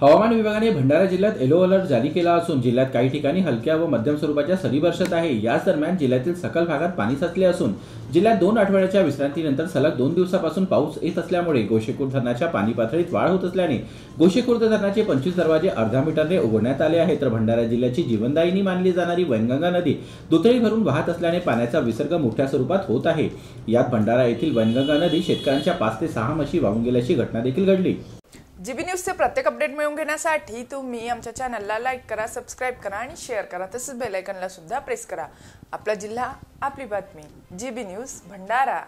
हवामान विभागाने भंडारा जिल्ह्यात येलो अलर्ट जारी केला असून जिल्ह्यात काही ठिकाणी हलक्या व मध्यम स्वरूपाच्या सरी वर्षत आहे. याच दरम्यान जिल्ह्यातील सकल भागात पाणी साचले असून जिल्ह्यात दोन आठवड्याच्या विश्रांतीनंतर सलग दोन दिवसापासून पाऊस येत असल्यामुळे गोशेखुर्द धरणाच्या पाणी पातळीत वाढ होत असल्याने गोशेखुर्द धरणाचे पंचवीस दरवाजे अर्धा मीटरने उघडण्यात आले आहेत. तर भंडारा जिल्ह्याची जीवनदायिनी मानली जाणारी वैनगंगा नदी दुथळी भरून वाहत असल्याने पाण्याचा विसर्ग मोठ्या स्वरूपात होत आहे. यात भंडारा येथील वैनगंगा नदी शेतकऱ्यांच्या पाच ते सहा म्हशी वाहून गेल्याची घटना देखील घडली. जीबी न्यूजचे प्रत्येक अपडेट मिळवून घेण्यासाठी तुम्ही आमच्या चॅनलला लाईक करा सबस्क्राईब करा आणि शेअर करा. तसंच बेलायकनला सुद्धा प्रेस करा. आपला जिल्हा आपली बातमी. GB news Bhandara.